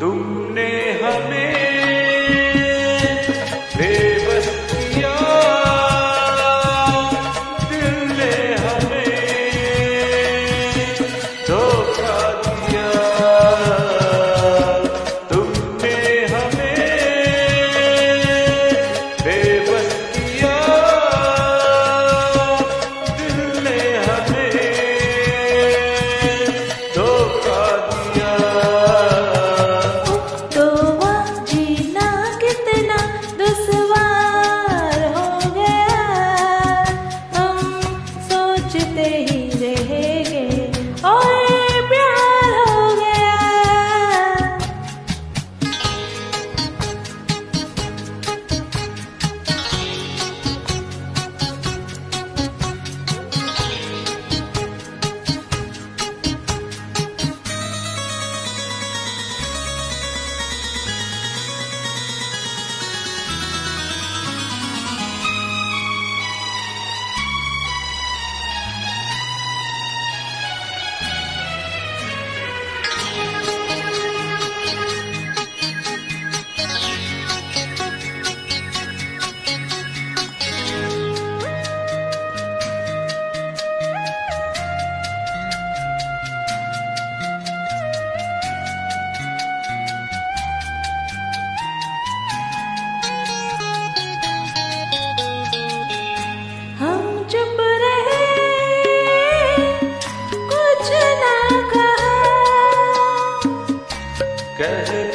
tung nê day. कर